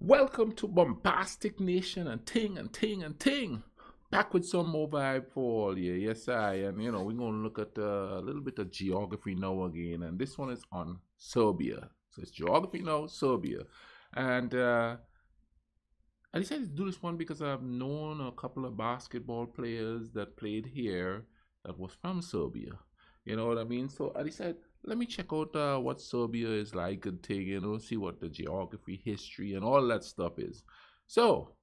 Welcome to Bombastic Nation and Ting and Ting and Ting. Back with some more vibe for all you. Yes, I. And, you know, we're going to look at uh, a little bit of geography now again. And this one is on Serbia. So it's geography now, Serbia. And uh, I decided to do this one because I've known a couple of basketball players that played here that was from Serbia. You know what I mean? So I decided let me check out uh, what Serbia is like and take, you know, see what the geography, history, and all that stuff is. So,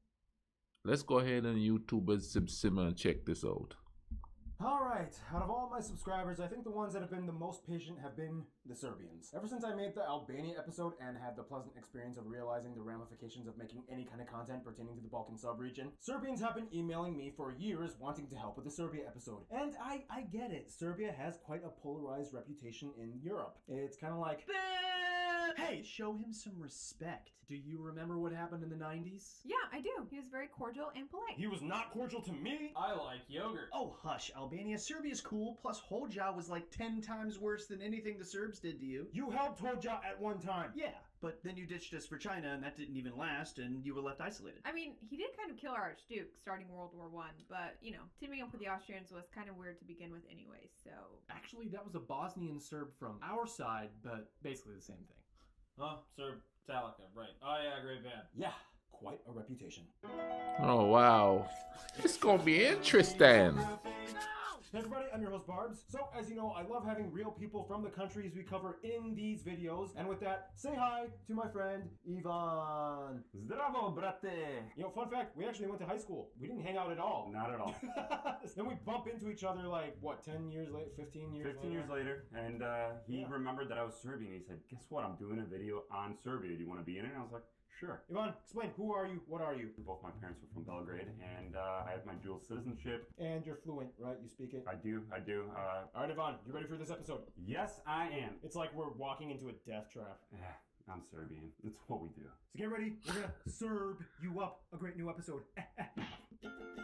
let's go ahead and YouTube Sim Simmer and check this out. Alright, out of all my subscribers, I think the ones that have been the most patient have been the Serbians. Ever since I made the Albania episode and had the pleasant experience of realizing the ramifications of making any kind of content pertaining to the Balkan sub-region, Serbians have been emailing me for years wanting to help with the Serbia episode. And I, I get it, Serbia has quite a polarized reputation in Europe. It's kind of like, hey, show him some respect. Do you remember what happened in the 90s? Yeah, I do. He was very cordial and polite. He was not cordial to me. I like yogurt. Oh, hush, Albania. Serbia's cool, plus Hoxha was like 10 times worse than anything the Serbs did to you. You helped Hoxha at one time. Yeah, but then you ditched us for China, and that didn't even last, and you were left isolated. I mean, he did kind of kill our Archduke starting World War One, but you know, teaming up with the Austrians was kind of weird to begin with, anyway. So Actually, that was a Bosnian Serb from our side, but basically the same thing. Huh? Serb Metallica, right. Oh yeah, great band. Yeah, quite a reputation. Oh, wow. It's going to be interesting. Hey everybody, I'm your host Barbs. So, as you know, I love having real people from the countries we cover in these videos. And with that, say hi to my friend, Ivan. Zdravo, brate! You know, fun fact, we actually went to high school. We didn't hang out at all. Not at all. then we bump into each other like, what, 10 years later, 15 years 15 years later, and uh, he Yeah. remembered that I was Serbian. He said, Guess what? I'm doing a video on Serbia. Do you want to be in it? And I was like, Sure. Ivan, explain, who are you? What are you? Both my parents were from Belgrade, and uh, I have my dual citizenship. And you're fluent, right? You speak it? I do, I do. Uh, Alright, Ivan, you ready for this episode? yes, I am. It's like we're walking into a death trap. I'm Serbian. It's what we do. So get ready, we're gonna serve you up a great new episode.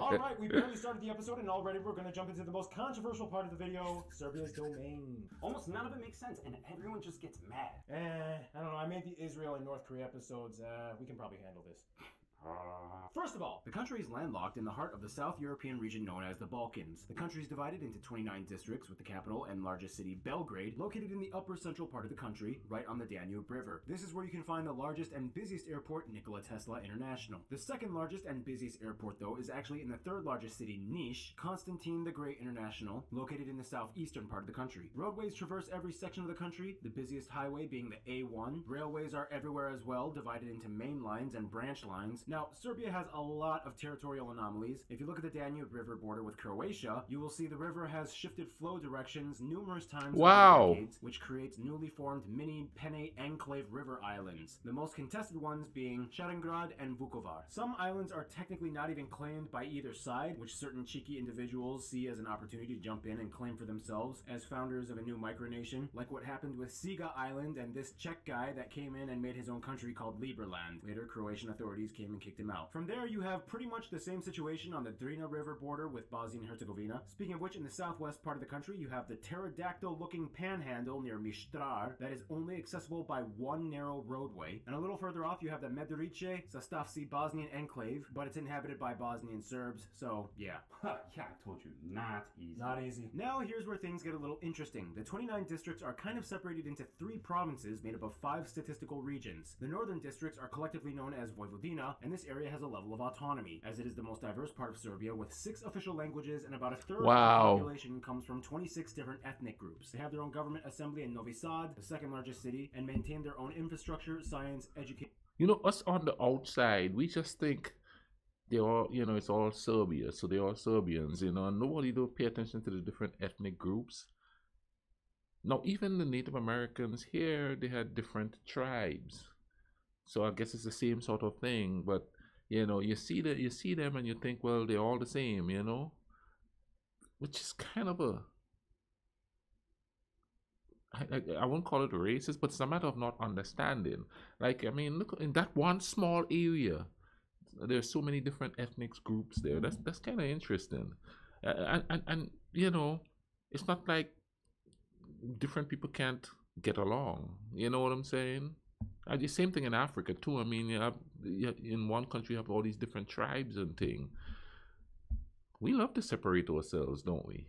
All right, we barely started the episode, and already we're going to jump into the most controversial part of the video Serbia's domain. Almost none of it makes sense, and everyone just gets mad. Eh, I don't know. I made the Israel and North Korea episodes. Uh, we can probably handle this. First of all, The country is landlocked in the heart of the South European region known as the Balkans. The country is divided into 29 districts, with the capital and largest city, Belgrade, located in the upper central part of the country, right on the Danube River. This is where you can find the largest and busiest airport, Nikola Tesla International. The second largest and busiest airport, though, is actually in the third largest city, Niš, Constantine the Great International, located in the southeastern part of the country. Roadways traverse every section of the country, the busiest highway being the A1. Railways are everywhere as well, divided into main lines and branch lines. Now, Serbia has a lot of territorial anomalies. If you look at the Danube River border with Croatia, you will see the river has shifted flow directions numerous times over Wow. decades, which creates newly formed mini Penne enclave river islands. The most contested ones being Šarengrad and Vukovar. Some islands are technically not even claimed by either side, which certain cheeky individuals see as an opportunity to jump in and claim for themselves as founders of a new micronation, like what happened with Siga Island and this Czech guy that came in and made his own country called Liberland. Later, Croatian authorities came and kicked him out. From there, you have pretty much the same situation on the Drina River border with Bosnia and Herzegovina. Speaking of which, in the southwest part of the country, you have the pterodactyl looking panhandle near Mistrar that is only accessible by one narrow roadway. And a little further off, you have the Medrice Sastavci Bosnian enclave, but it's inhabited by Bosnian Serbs, so yeah. yeah, I told you, not easy. not easy. Now, here's where things get a little interesting. The 29 districts are kind of separated into three provinces made up of five statistical regions. The northern districts are collectively known as Vojvodina, and this area has a level of autonomy, as it is the most diverse part of Serbia with six official languages and about a third Wow. of the population comes from 26 different ethnic groups. They have their own government assembly in Novi Sad, the second largest city, and maintain their own infrastructure, science, education. You know, us on the outside, we just think they all, you know, it's all Serbia, so they're all Serbians, you know, and nobody don't pay attention to the different ethnic groups. Now, even the Native Americans here, they had different tribes, so I guess it's the same sort of thing. But you know, you see that you see them and you think, well, they're all the same, you know, which is kind of a I, I, I won't call it a racist, but it's a matter of not understanding. Like, I mean, look in that one small area, there's so many different ethnic groups there. That's that's kind of interesting, and, and and you know, it's not like different people can't get along. You know what I'm saying? Uh, the same thing in Africa too. I mean, you have, you have- in one country you have all these different tribes and thing. We love to separate ourselves, don't we?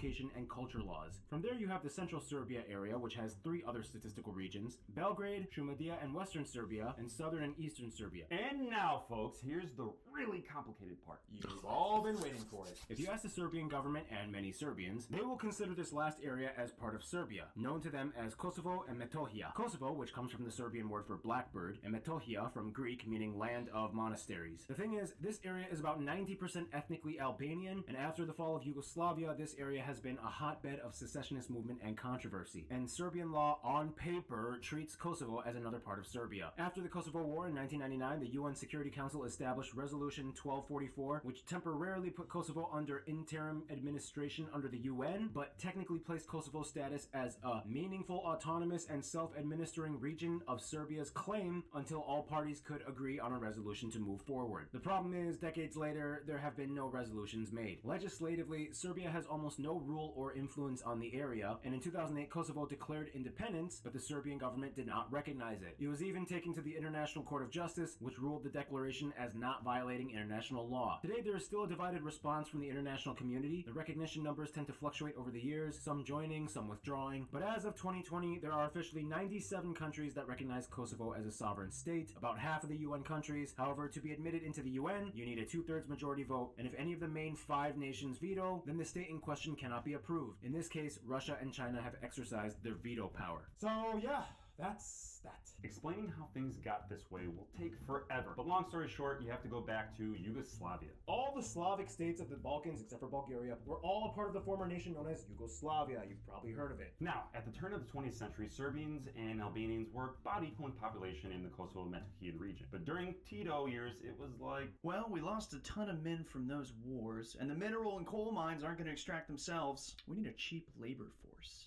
Education and culture laws. From there, you have the central Serbia area, which has three other statistical regions Belgrade, Shumadija, and western Serbia, and southern and eastern Serbia. And now, folks, here's the really complicated part. You've all been waiting for it. If you ask the Serbian government and many Serbians, they will consider this last area as part of Serbia, known to them as Kosovo and Metohija. Kosovo, which comes from the Serbian word for blackbird, and Metohija from Greek, meaning land of monasteries. The thing is, this area is about 90% ethnically Albanian, and after the fall of Yugoslavia, this area has been a hotbed of secessionist movement and controversy. And Serbian law, on paper, treats Kosovo as another part of Serbia. After the Kosovo War in 1999, the UN Security Council established Resolution 1244, which temporarily put Kosovo under interim administration under the UN, but technically placed Kosovo's status as a meaningful, autonomous, and self-administering region of Serbia's claim until all parties could agree on a resolution to move forward. The problem is, decades later, there have been no resolutions made. Legislatively, Serbia has almost no rule or influence on the area, and in 2008, Kosovo declared independence, but the Serbian government did not recognize it. It was even taken to the International Court of Justice, which ruled the declaration as not violating international law. Today, there is still a divided response from the international community. The recognition numbers tend to fluctuate over the years, some joining, some withdrawing. But as of 2020, there are officially 97 countries that recognize Kosovo as a sovereign state, about half of the UN countries. However, to be admitted into the UN, you need a two thirds majority vote, and if any of the main five nations veto, then the state in question cannot be approved. In this case, Russia and China have exercised their veto power. So yeah, that's that. Explaining how things got this way will take forever. But long story short, you have to go back to Yugoslavia. All the Slavic states of the Balkans, except for Bulgaria, were all a part of the former nation known as Yugoslavia. You've probably heard of it. Now, at the turn of the 20th century, Serbians and Albanians were about equal in population in the Kosovo Metohija region. But during Tito years, it was like, Well, we lost a ton of men from those wars, and the mineral and coal mines aren't going to extract themselves. We need a cheap labor force.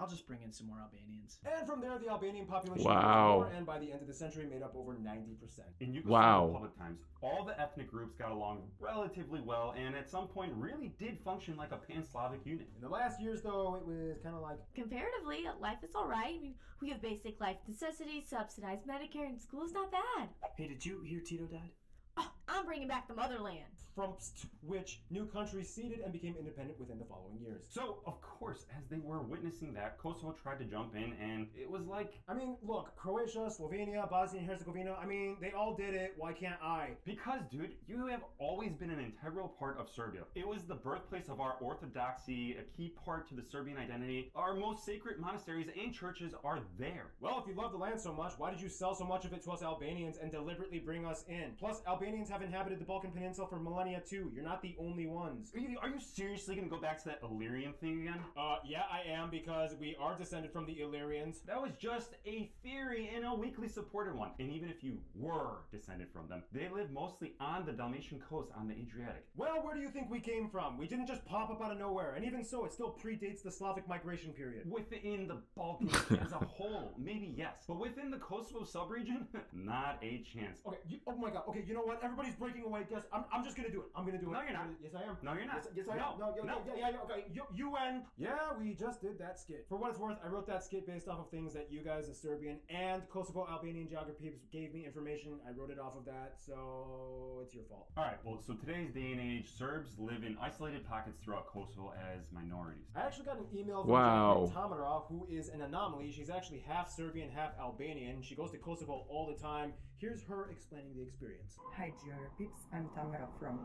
I'll just bring in some more Albanians. And from there, the Albanian population Wow. grew more, and by the end of the century, made up over 90%. in Yugoslavia Wow. public times, all the ethnic groups got along relatively well and at some point really did function like a pan-Slavic unit. In the last years, though, it was kind of like Comparatively, life is alright. I mean, we have basic life necessities, subsidized Medicare, and school's not bad. Hey, did you hear Tito died? Oh, I'm bringing back the motherland. Which new countries ceded and became independent within the following years. So, of course, as they were witnessing that, Kosovo tried to jump in and it was like, I mean, look, Croatia, Slovenia, Bosnia and Herzegovina, I mean, they all did it. Why can't I? because, dude, you have always been an integral part of Serbia. It was the birthplace of our orthodoxy, a key part to the Serbian identity. Our most sacred monasteries and churches are there. Well, if you love the land so much, why did you sell so much of it to us Albanians and deliberately bring us in? Plus, Albanians have inhabited the Balkan Peninsula for millennia too. You're not the only ones. Are you, are you seriously gonna go back to that Illyrian thing again? Uh, yeah, I am because we are descended from the Illyrians. That was just a theory and a weakly supported one. And even if you were descended from them, they live mostly on the Dalmatian coast on the Adriatic. Well, where do you think we came from? We didn't just pop up out of nowhere, and even so, it still predates the Slavic migration period. Within the Balkans as a whole, maybe yes. But within the Kosovo subregion, not a chance. Okay, you, oh my god, okay, you know what? Everybody's breaking away. Guess I'm, I'm just gonna do it. I'm gonna do it. No, you're not. Yes, I am. No, you're not. Yes, yes, I No. am. No, yeah, No. yeah, yeah, yeah, okay. You UN. Yeah, we just did that skit. For what it's worth, I wrote that skit based off of things that you guys, the Serbian and Kosovo Albanian geography gave me information. I wrote it off of that, so it's your fault. Alright, well, so today's day and age, Serbs live in isolated pockets throughout Kosovo as minorities. I actually got an email from Wow. Tamara, who is an anomaly. She's actually half Serbian, half Albanian. She goes to Kosovo all the time. Here's her explaining the experience. Hi, dear Pips. I'm Tamara from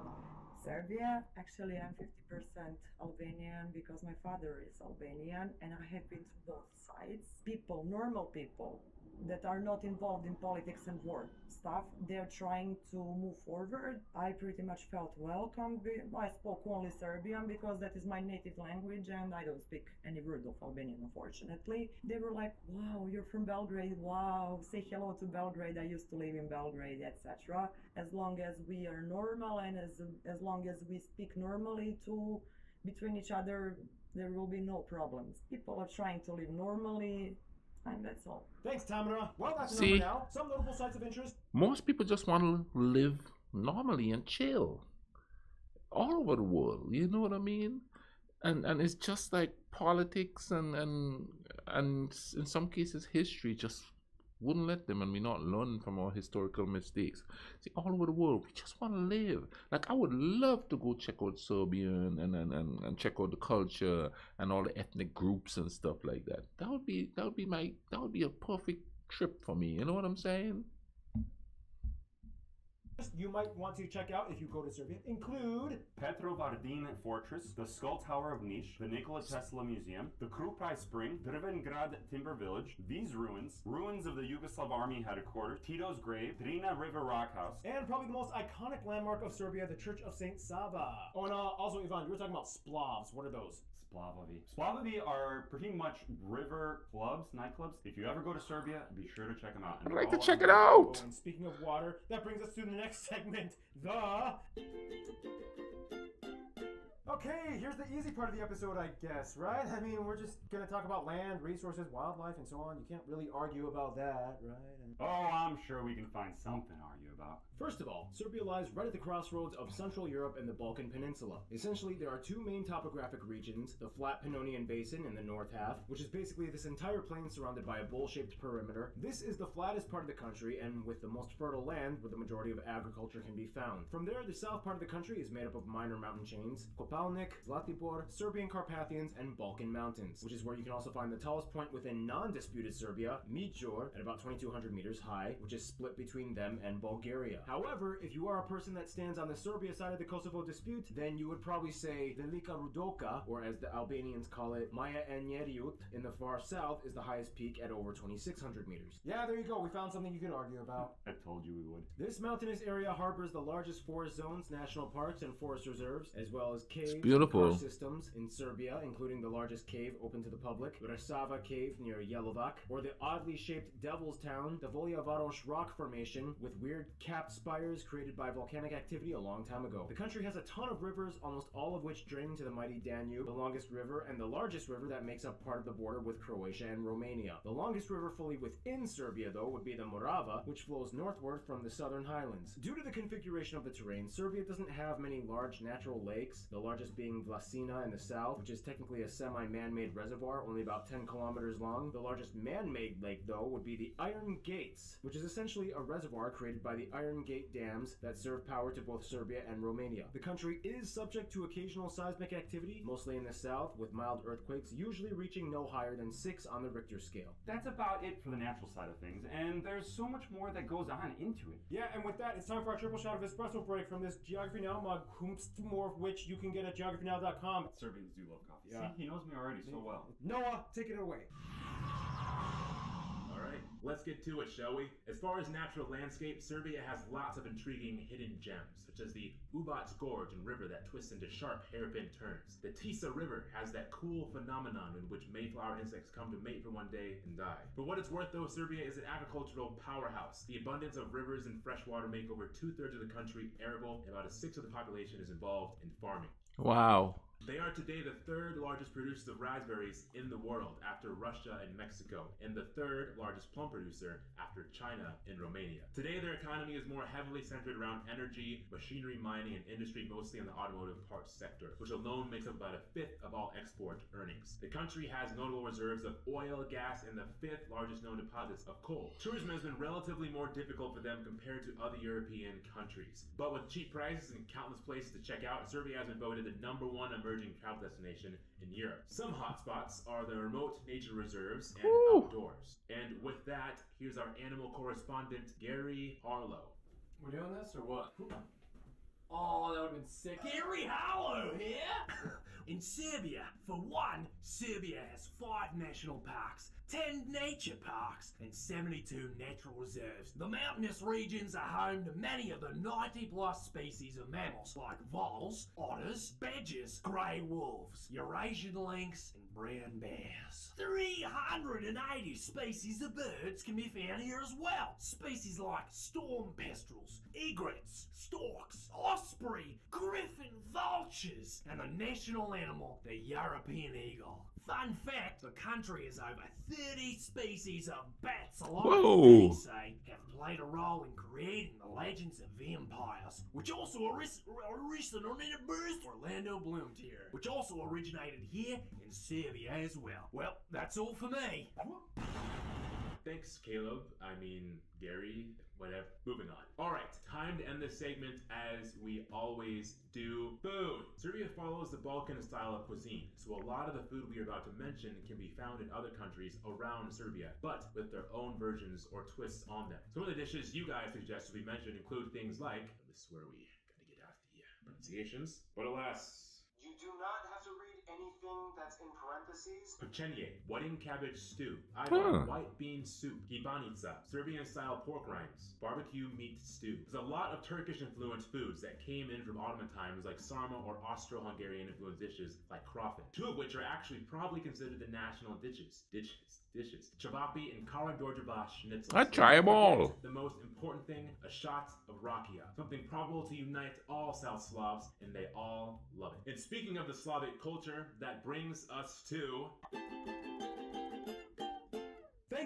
Serbia. Actually, I'm 50% Albanian because my father is Albanian and I have been to both sides. People, normal people that are not involved in politics and war stuff, they're trying to move forward. I pretty much felt welcome. I spoke only Serbian because that is my native language and I don't speak any word of Albanian, unfortunately. They were like, wow, you're from Belgrade. Wow, say hello to Belgrade. I used to live in Belgrade, etc as long as we are normal and as as long as we speak normally to between each other there will be no problems people are trying to live normally and that's all Thanks, Tamara. Well, that's See? enough for now. Some notable sites of interest. Most people just want to live normally and chill all over the world. You know what I mean? and and it's just like politics and and and in some cases history just wouldn't let them and we not learn from our historical mistakes. See all over the world we just want to live. Like i would love to go check out serbia and and, and, and and check out the culture and all the ethnic groups and stuff like that. That would be that would be my that would be a perfect trip for me. You know what i'm saying You might want to check out if you go to Serbia include Petrovaradin Fortress, the Skull Tower of Niš, the Nikola Tesla Museum, the Krupaj Spring, Drvengrad Timber Village, these ruins, ruins of the Yugoslav Army headquarters, Tito's grave, Drina River Rock House, and probably the most iconic landmark of Serbia, the Church of Saint Sava. Oh, and uh, also Ivan, you were talking about splavs. What are those? Splavovi. Splavovi are pretty much river clubs, nightclubs. If you ever go to Serbia, be sure to check them out. I'd like to check it out. And speaking of water, that brings us to the next segment, the. Okay, here's the easy part of the episode, I guess, right? I mean, we're just gonna talk about land, resources, wildlife, and so on. You can't really argue about that, right? And Oh, I'm sure we can find something to argue about. First of all, Serbia lies right at the crossroads of Central Europe and the Balkan Peninsula. Essentially, there are two main topographic regions the flat Pannonian Basin in the north half, which is basically this entire plain surrounded by a bowl shaped perimeter. This is the flattest part of the country and with the most fertile land where the majority of agriculture can be found. From there, the south part of the country is made up of minor mountain chains Kopaonik, Zlatibor, Serbian Carpathians, and Balkan Mountains, which is where you can also find the tallest point within non disputed Serbia, Midžor, at about 2,200 meters high, which is split between them and Bulgaria. However, if you are a person that stands on the Serbia side of the Kosovo dispute, then you would probably say Velika Rudoka, or as the Albanians call it, Maya Enjeriut, in the far south is the highest peak at over 2,600 meters. yeah, there you go. We found something you could argue about. I told you we would. This mountainous area harbors the largest forest zones, national parks, and forest reserves, as well as caves beautiful. and systems in Serbia, including the largest cave open to the public, Resava Cave near Jelovac, or the oddly shaped Devil's Town, the Voljavaroš rock formation with weird capped spires created by volcanic activity a long time ago. The country has a ton of rivers, almost all of which drain into the mighty Danube, the longest river and the largest river that makes up part of the border with Croatia and Romania. The longest river fully within Serbia, though, would be the Morava, which flows northward from the southern highlands. Due to the configuration of the terrain, Serbia doesn't have many large natural lakes, the largest being Vlasina in the south, which is technically a semi man made reservoir, only about 10 kilometers long. The largest man made lake, though, would be the Iron Gates, which is essentially a reservoir created by the Iron Gate dams that serve power to both Serbia and Romania. The country is subject to occasional seismic activity, mostly in the south, with mild earthquakes usually reaching no higher than 6 on the Richter scale. That's about it for the natural side of things, and there's so much more that goes on into it. Yeah, and with that, it's time for our triple shot of espresso break from this Geography Now mug, more of which you can get at geographynow.com. Serbians do love coffee. Yeah. See, he knows me already so well. Noah, take it away. All right, let's get to it, shall we? As far as natural landscape, Serbia has lots of intriguing hidden gems, such as the Uvac Gorge and river that twists into sharp hairpin turns. The Tisa River has that cool phenomenon in which mayflower insects come to mate for one day and die. For what it's worth, though, Serbia is an agricultural powerhouse. The abundance of rivers and fresh water make over two thirds of the country arable, and about a sixth of the population is involved in farming. Wow They are today the third largest producers of raspberries in the world after Russia and Mexico, and the third largest plum producer after China and Romania. Today, their economy is more heavily centered around energy, machinery mining, and industry, mostly in the automotive parts sector, which alone makes up about a fifth of all export earnings. The country has notable reserves of oil, gas, and the fifth largest known deposits of coal. Tourism has been relatively more difficult for them compared to other European countries. But with cheap prices and countless places to check out, Serbia has been voted the number one emerging travel destination in Europe. Some hotspots are the remote nature reserves and Woo. outdoors. And with that, here's our animal correspondent, Gary Harlow. We're doing this or what? Oh, that would have been sick. Gary Harlow here! In Serbia, for one, Serbia has five national parks, 10 nature parks, and 72 natural reserves. The mountainous regions are home to many of the 90 plus species of mammals like voles, otters, badgers, grey wolves, Eurasian lynx, and brown bears. 380 species of birds can be found here as well. Species like storm petrels, egrets, storks, osprey, griffon, vultures, and the national animal, the European eagle. Fun fact, the country has over 30 species of bats alone. Whoa. Many say have played a role in creating the legends of vampires, which also originated birth Orlando Bloom tier, which also originated here in Serbia as well. Well, that's all for me. Thanks, Caleb. I mean, Gary, whatever. Moving on. Alright, time to end this segment as we always do. Food! Serbia follows the Balkan style of cuisine, so a lot of the food we are about to mention can be found in other countries around Serbia, but with their own versions or twists on them. Some of the dishes you guys suggested we mention include things like this is where we gotta get out the uh, pronunciations. But alas, You do not have to anything that's in parentheses. Pechenye, wedding cabbage stew. Huh. Ivan, white bean soup. Gibanica, Serbian style pork rinds. Barbecue meat stew. There's a lot of Turkish influenced foods that came in from Ottoman times like sarma or Austro-Hungarian influenced dishes like krofin. Two of which are actually probably considered the national dishes. Dishes. Dishes. Ćevapi and Karađorđeva schnitzel. I try them all. The most important thing, a shot of rakia. Something probable to unite all South Slavs, and they all love it. And speaking of the Slavic culture, that brings us to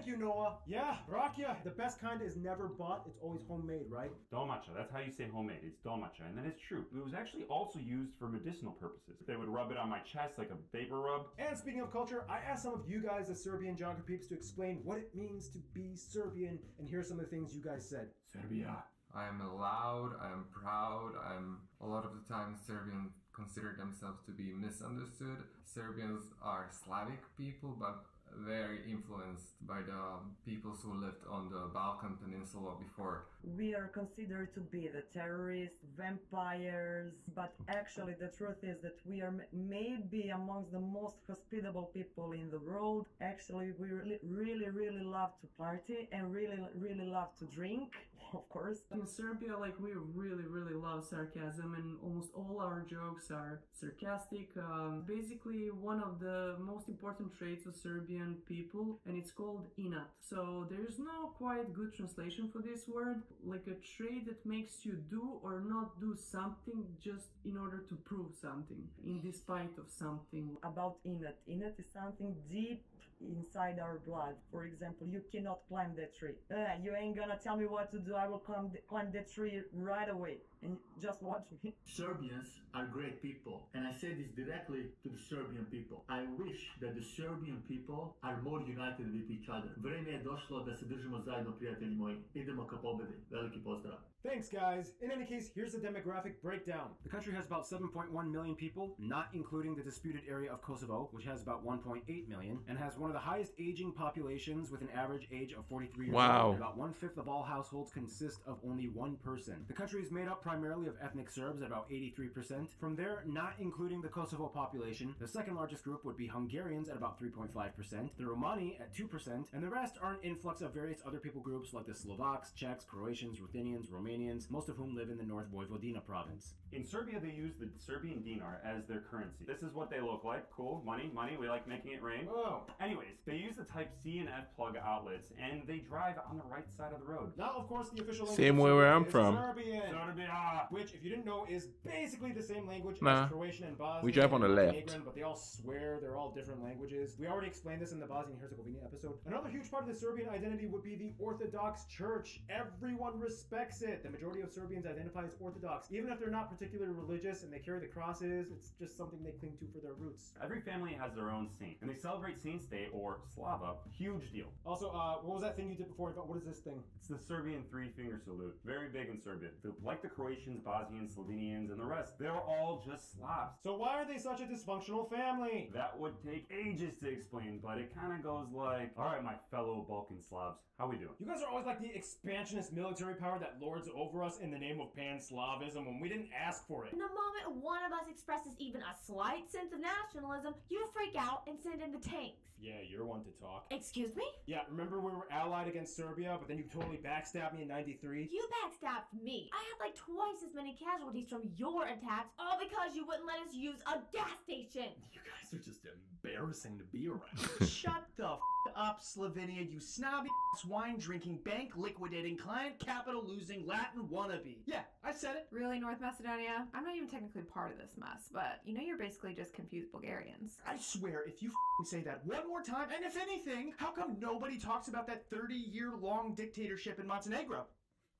Thank you, Noah. Yeah, rakia. The best kind is never bought. It's always homemade, right? Domaća, that's how you say homemade. It's domaća, and that is true. It was actually also used for medicinal purposes. They would rub it on my chest like a vapor rub. And speaking of culture, I asked some of you guys, the Serbian geography peeps, to explain what it means to be Serbian, and here's some of the things you guys said. Serbia. I'm loud, I'm proud, I'm a lot of the time Serbian consider themselves to be misunderstood. Serbians are Slavic people, but very influenced by the peoples who lived on the Balkan Peninsula before. We are considered to be the terrorists, vampires, but actually the truth is that we are maybe amongst the most hospitable people in the world. Actually, we really, really, really love to party and really, really love to drink, of course. In Serbia, like we really, really love sarcasm, and almost all our jokes are sarcastic. Um, basically, one of the most important traits of Serbian people, and it's called inat. So there's no quite good translation for this word, like a trait that makes you do or not do something just in order to prove something, in despite of something. About inat. Inat is something deep inside our blood. For example, you cannot climb that tree. Uh, you ain't gonna tell me what to do. I will climb, th- climb that tree right away. And just watch me. Serbians are great people, and I say this directly to the Serbian people. I wish that the Serbian people are more united with each other. Vreme je došlo da se držimo zajedno, prijatelji moji. Idemo ka pobedi. Veliki pozdrav. Thanks, guys. In any case, here's the demographic breakdown. The country has about 7.1 million people, not including the disputed area of Kosovo, which has about 1.8 million, and has one of the highest aging populations with an average age of 43 years Wow. old. About one fifth of all households consist of only one person. The country is made up primarily of ethnic Serbs at about 83%. From there, not including the Kosovo population, the second largest group would be Hungarians at about 3.5%, the Romani at 2%, and the rest are an influx of various other people groups like the Slovaks, Czechs, Croatians, Ruthenians, Romanians, most of whom live in the North Vojvodina province. In Serbia, they use the Serbian dinar as their currency. This is what they look like. Cool. Money, money. We like making it rain. Oh. Anyways, they use the Type C and F plug outlets, and they drive on the right side of the road. Now, of course, the official language Same way where I'm is from. Serbian. Serbia. Which, if you didn't know, is basically the same language Nah. as Croatian and Bosnian. We drive on the left. Montenegrin, but they all swear they're all different languages. We already explained this in the Bosnian Herzegovina episode. Another huge part of the Serbian identity would be the Orthodox Church. Everyone respects it. The majority of Serbians identify as Orthodox, even if they're not particularly religious and they carry the crosses. It's just something they cling to for their roots. Every family has their own saint, and they celebrate Saints Day or Slava. Huge deal. Also, uh, what was that thing you did before? What is this thing? It's the Serbian three finger salute. Very big in Serbia. The- Like the Croatians, Bosnians, Slovenians, and the rest, they're all just Slavs. So why are they such a dysfunctional family? That would take ages to explain, but it kind of goes like, all right, my fellow Balkan Slavs, how we doing? You guys are always like the expansionist military power that lords over us in the name of pan-Slavism when we didn't ask for it. In the moment one of us expresses even a slight sense of nationalism, you freak out and send in the tanks. Yeah, you're one to talk. Excuse me? Yeah, remember we were allied against Serbia, but then you totally backstabbed me in 93? You backstabbed me. I had like twice as many casualties from your attacks, all because you wouldn't let us use a gas station. You guys are just embarrassing to be around. Shut the f- up, Slovenia, you snobby ass wine drinking, bank liquidating, client capital losing Latin wannabe. Yeah, I said it. Really, North Macedonia? I'm not even technically part of this mess, but you know you're basically just confused Bulgarians. I swear, if you f***ing say that one more time, and if anything, how come nobody talks about that 30 year long dictatorship in Montenegro?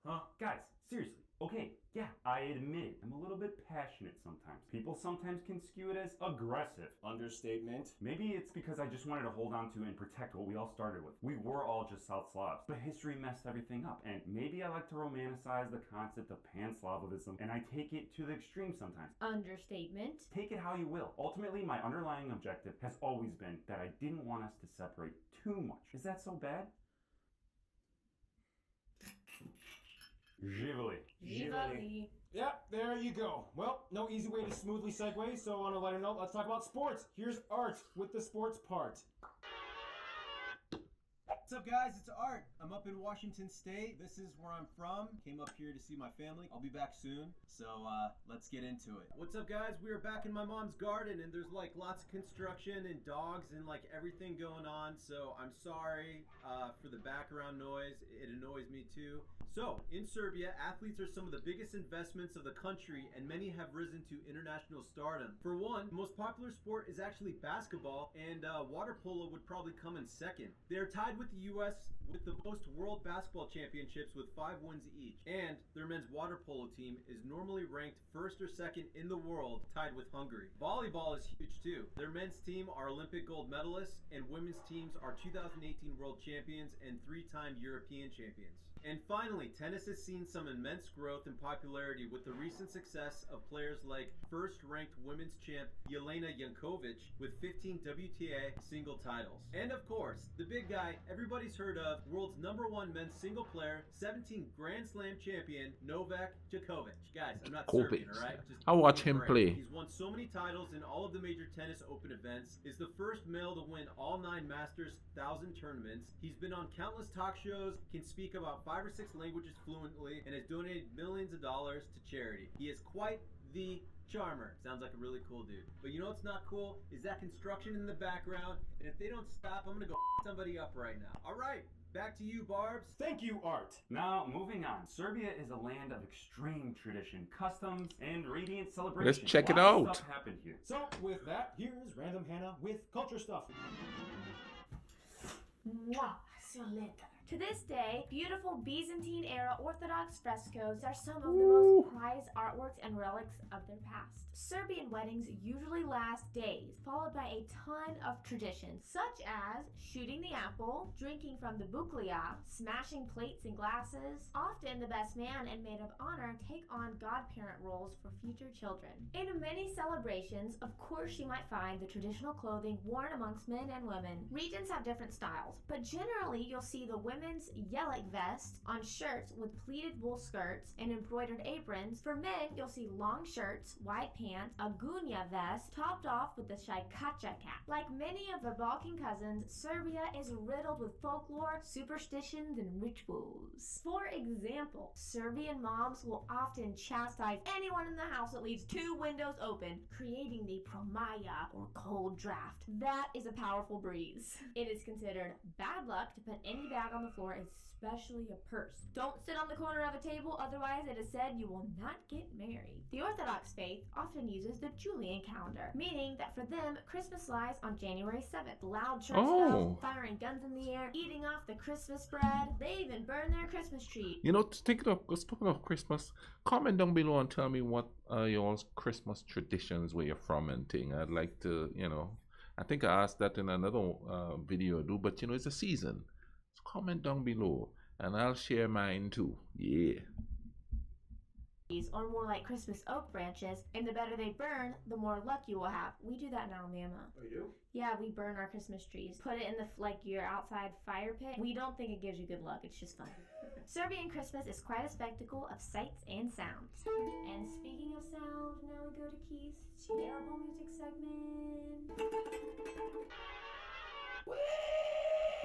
Huh? Guys, seriously. Okay, yeah, I admit it. I'm a little bit passionate sometimes. People sometimes can skew it as aggressive. Understatement. Maybe it's because I just wanted to hold on to and protect what we all started with. We were all just South Slavs, but history messed everything up. And maybe I like to romanticize the concept of pan-Slavism, and I take it to the extreme sometimes. Understatement. Take it how you will. Ultimately, my underlying objective has always been that I didn't want us to separate too much. Is that so bad? Živeli. Živeli. Yeah, there you go. Well, no easy way to smoothly segue, so on a lighter note, let's talk about sports. Here's art with the sports part. What's up, guys? It's Art. I'm up in Washington State. This is where I'm from. Came up here to see my family. I'll be back soon. So uh, let's get into it. What's up, guys? We are back in my mom's garden, and there's like lots of construction and dogs and like everything going on. So I'm sorry uh, for the background noise. It annoys me too. So, in Serbia, athletes are some of the biggest investments of the country, and many have risen to international stardom. For one, the most popular sport is actually basketball, and uh, water polo would probably come in second. They are tied with the U.S. with the most world basketball championships with five wins each, and their men's water polo team is normally ranked first or second in the world, tied with Hungary. Volleyball is huge too. Their men's team are Olympic gold medalists, and women's teams are 2018 world champions and three-time European champions. And finally, tennis has seen some immense growth in popularity with the recent success of players like first ranked women's champ Jelena Janković with 15 WTA single titles. And of course, the big guy everybody's heard of, world's number one men's single player, 17 Grand Slam champion, Novak Djokovic. Guys, I'm not Djokovic. Serbian, alright? Just I watch give me a him play. He's won so many titles in all of the major tennis open events, is the first male to win all nine Masters 1000 tournaments. He's been on countless talk shows, can speak about five or six languages fluently, and has donated millions of dollars to charity. He is quite the charmer. Sounds like a really cool dude. But you know what's not cool? Is that construction in the background, and if they don't stop, I'm gonna go somebody up right now. Alright, back to you, Barbs. Thank you, Art. Now, moving on. Serbia is a land of extreme tradition, customs, and radiant celebration. Let's check it out. Stuff happened here. So, with that, here's Random Hannah with culture stuff. Mwah, Soleta. To this day, beautiful Byzantine era Orthodox frescoes are some of the most prized artworks and relics of their past. Serbian weddings usually last days, followed by a ton of traditions, such as shooting the apple, drinking from the buklja, smashing plates and glasses. Often, the best man and maid of honor take on godparent roles for future children. In many celebrations, of course, you might find the traditional clothing worn amongst men and women. Regions have different styles, but generally, you'll see the women's yellow vest on shirts with pleated wool skirts and embroidered aprons. For men, you'll see long shirts, wide pants, a gunya vest, topped off with the shaikacha cap. Like many of the Balkan cousins, Serbia is riddled with folklore, superstitions, and rituals. For example, Serbian moms will often chastise anyone in the house that leaves two windows open, creating the promaya or cold draft. That is a powerful breeze. It is considered bad luck to put any bag on the floor, especially a purse. Don't sit on the corner of a table, otherwise, it is said you will not get married. The Orthodox faith often uses the Julian calendar, meaning that for them, Christmas lies on January 7th. Loud church Oh. bells, firing guns in the air, eating off the Christmas bread. They even burn their Christmas tree. You know, to take it up, speaking of Christmas, comment down below and tell me what are your Christmas traditions where you're from and thing. I'd like to, you know, I think I asked that in another uh, video I do, but you know, it's a season. So comment down below and I'll share mine too. Yeah. trees, or more like Christmas oak branches, and the better they burn, the more luck you will have. We do that in Alabama. Oh, you do? Yeah, we burn our Christmas trees. Put it in the like your outside fire pit. We don't think it gives you good luck. It's just fun. Serbian Christmas is quite a spectacle of sights and sounds. And speaking of sound, now we go to Keith's terrible music segment.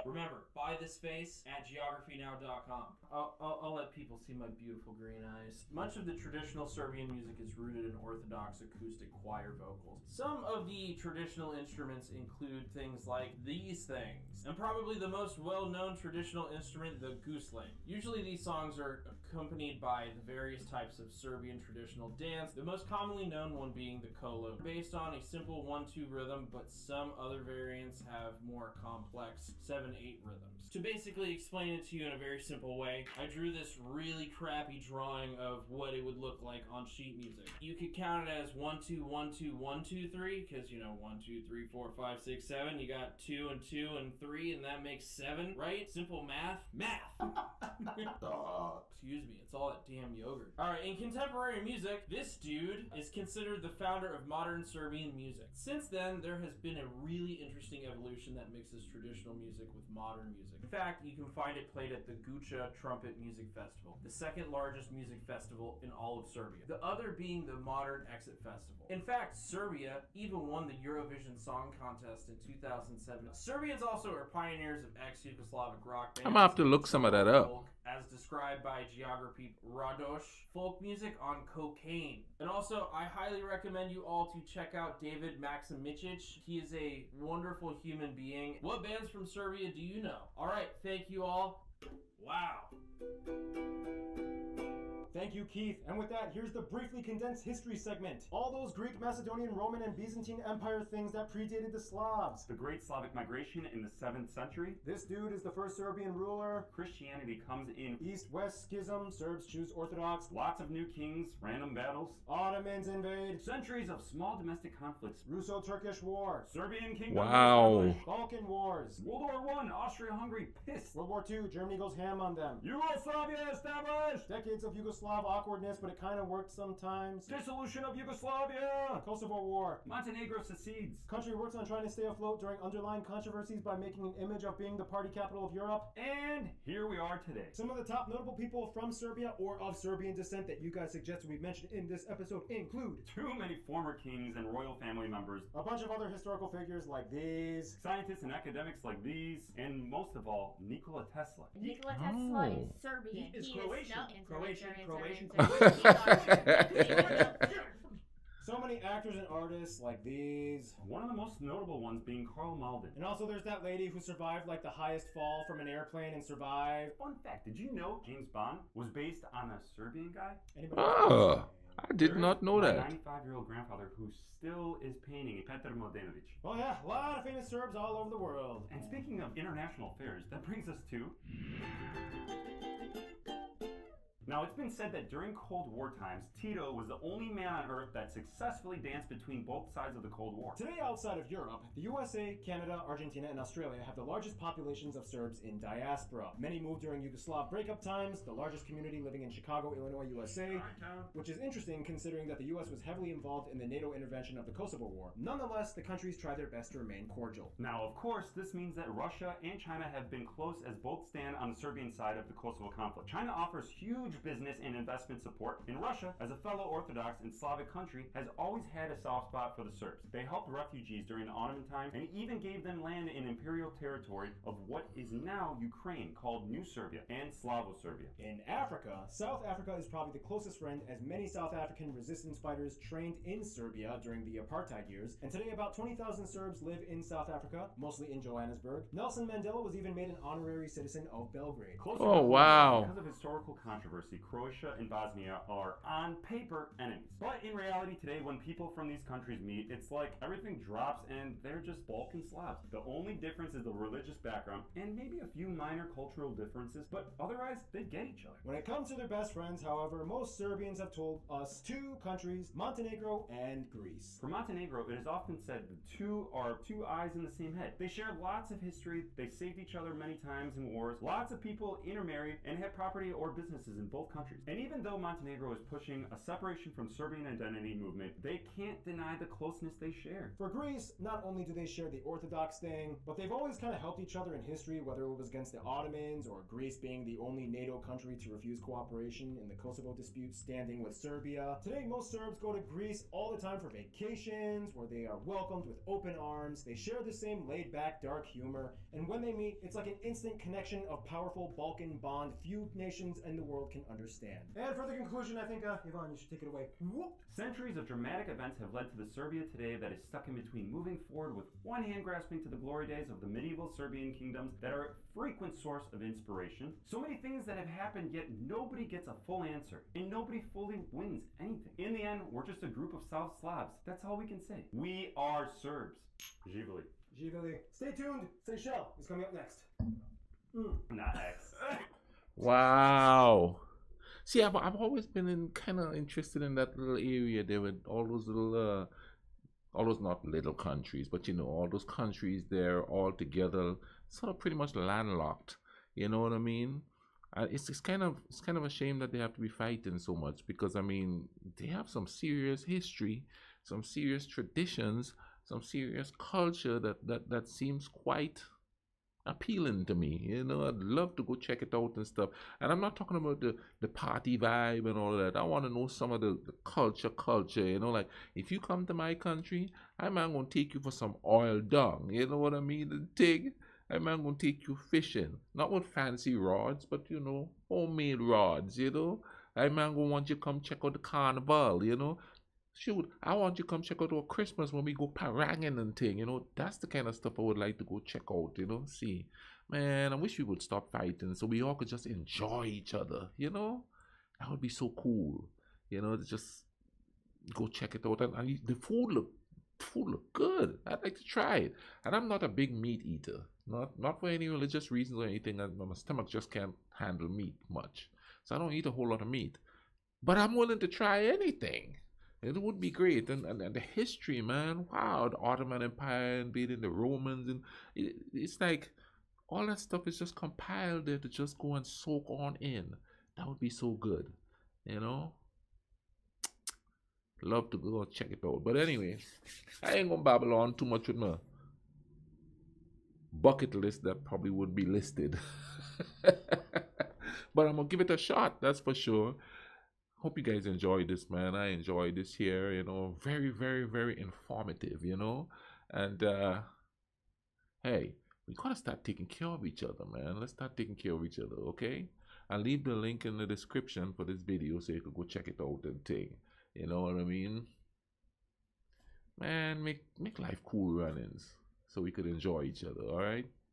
Remember, buy this face at geographynow.com. I'll, I'll, I'll let people see my beautiful green eyes. Much of the traditional Serbian music is rooted in Orthodox acoustic choir vocals. Some of the traditional instruments include things like these things, and probably the most well known traditional instrument, the gusle. Usually, these songs are accompanied by the various types of Serbian traditional dance, the most commonly known one being the kolo, based on a simple 1 2 rhythm, but some other variants have more complex 7 8 rhythms. To basically explain it to you in a very simple way, I drew this really crappy drawing of what it would look like on sheet music. You could count it as 1 2 1 2 1 2 3 because you know 1 2 3 4 5 6 7. You got 2 and 2 and 3 and that makes 7, right? Simple math. Math. Excuse me, it's all that damn yogurt. Alright, in contemporary music, this dude is considered the founder of modern Serbian music. Since then, there has been a really interesting evolution that mixes traditional music with modern music. In fact, you can find it played at the Guča Trumpet Music Festival, the second largest music festival in all of Serbia. The other being the Modern Exit Festival. In fact, Serbia even won the Eurovision Song Contest in 2007. Serbians also are pioneers of ex-Yugoslavic rock bands. I'm gonna have to look some of that up. As described by geography Radosh, folk music on cocaine. And also, I highly recommend you all to check out David Maximicic. He is a wonderful human being. What bands from Serbia do you know? All right, thank you all. Wow. Thank you, Keith. And with that, here's the briefly condensed history segment. All those Greek, Macedonian, Roman, and Byzantine Empire things that predated the Slavs. The Great Slavic Migration in the 7th century. This dude is the first Serbian ruler. Christianity comes in. East-West schism. Serbs choose Orthodox. Lots of new kings, random battles. Ottomans invade. Centuries of small domestic conflicts. Russo-Turkish War. Serbian kingdom. Wow. Balkan Wars. World War One, Austria-Hungary pissed. World War II, Germany goes ham on them. Yugoslavia established. Decades of Yugoslav awkwardness, but it kind of worked sometimes. Dissolution of Yugoslavia. Kosovo War. Montenegro secedes. Country works on trying to stay afloat during underlying controversies by making an image of being the party capital of Europe. And here we are today. Some of the top notable people from Serbia or of Serbian descent that you guys suggested we mention in this episode include Too many former kings and royal family members. a bunch of other historical figures like these. Scientists and academics like these, and most of all, Nikola Tesla. Nikola Tesla is Oh. Serbian. He is no, Croatian. insert, Croatian, Croatian, insert, insert. So many actors and artists like these. One of the most notable ones being Karl Malden. And also there's that lady who survived like the highest fall from an airplane and survived. Fun fact, did you know James Bond was based on a Serbian guy? Anybody Oh, I did not know my that. 95 year old grandfather who still is painting Petar Mladenovic. Oh yeah, a lot of famous Serbs all over the world. And speaking of international affairs, that brings us to. Now, it's been said that during Cold War times, Tito was the only man on Earth that successfully danced between both sides of the Cold War. Today, outside of Europe, the USA, Canada, Argentina, and Australia have the largest populations of Serbs in diaspora. Many moved during Yugoslav breakup times, the largest community living in Chicago, Illinois, USA, which is interesting considering that the US was heavily involved in the NATO intervention of the Kosovo War. Nonetheless, the countries try their best to remain cordial. Now, of course, this means that Russia and China have been close as both stand on the Serbian side of the Kosovo conflict. China offers huge business and investment support, and Russia, as a fellow Orthodox and Slavic country, has always had a soft spot for the Serbs. They helped refugees during the Ottoman time and even gave them land in imperial territory of what is now Ukraine, called New Serbia and Slavo-Serbia. In Africa, South Africa is probably the closest friend as many South African resistance fighters trained in Serbia during the apartheid years, and today about 20,000 Serbs live in South Africa, mostly in Johannesburg. Nelson Mandela was even made an honorary citizen of Belgrade. Closer Oh, wow. Because of historical controversy, Croatia and Bosnia are on paper enemies. But in reality today, when people from these countries meet, it's like everything drops and they're just Balkan Slavs. The only difference is the religious background and maybe a few minor cultural differences, but otherwise they get each other. When it comes to their best friends, however, most Serbians have told us two countries, Montenegro and Greece. For Montenegro, it is often said the two are two eyes in the same head. They share lots of history, they saved each other many times in wars, lots of people intermarry and have property or businesses in both countries. And even though Montenegro is pushing a separation from Serbian identity movement, they can't deny the closeness they share. For Greece, not only do they share the Orthodox thing, but they've always kind of helped each other in history, whether it was against the Ottomans or Greece being the only NATO country to refuse cooperation in the Kosovo dispute, standing with Serbia. Today, most Serbs go to Greece all the time for vacations, where they are welcomed with open arms. They share the same laid back, dark humor, and when they meet, it's like an instant connection of powerful Balkan bond few nations in the world can understand. And for the conclusion, I think, uh, Ivan, you should take it away. Whoop. Centuries of dramatic events have led to the Serbia today that is stuck in between moving forward with one hand grasping to the glory days of the medieval Serbian kingdoms that are a frequent source of inspiration. So many things that have happened, yet nobody gets a full answer, and nobody fully wins anything. In the end, we're just a group of South Slavs. That's all we can say. We are Serbs. Živeli. Givali. Stay tuned. Seychelles is coming up next. Not X. Wow. See, I've, I've always been in kind of interested in that little area there with all those little, uh, all those not little countries, but you know, all those countries there all together, sort of pretty much landlocked. You know what I mean? Uh, it's it's kind of it's kind of a shame that they have to be fighting so much because I mean they have some serious history, some serious traditions, some serious culture that that that seems quite appealing to me. You know, I'd love to go check it out and stuff. And I'm not talking about the, the party vibe and all that. I want to know some of the, the culture, culture. You know, like if you come to my country, I'm not gonna take you for some oil down. You know what I mean? The thing. I'm not gonna take you fishing. Not with fancy rods, but you know, homemade rods, you know. I'm not gonna want you to come check out the carnival, you know. Shoot, I want you to come check out our Christmas when we go paranging and thing, you know. That's the kind of stuff I would like to go check out, you know. See, man, I wish we would stop fighting so we all could just enjoy each other, you know. That would be so cool, you know. Just go check it out, and, and the food look, food look good. I'd like to try it, and I'm not a big meat eater, not not for any religious reasons or anything. My stomach just can't handle meat much, so I don't eat a whole lot of meat. But I'm willing to try anything. It would be great. And, and, and the history, man. Wow, the Ottoman Empire and beating the Romans. And it, it's like all that stuff is just compiled there to just go and soak on in. That would be so good. You know? Love to go check it out. But anyway, I ain't gonna babble on too much with my bucket list that probably would be listed. but I'm gonna give it a shot, that's for sure hope you guys enjoyed this man. I enjoyed this here you know very very very informative you know? And uh hey we gotta start taking care of each other man. Let's start taking care of each other okay? I'll leave the link in the description for this video so you can go check it out and thing. You know what i mean? Man make make life cool runnings so we could enjoy each other all right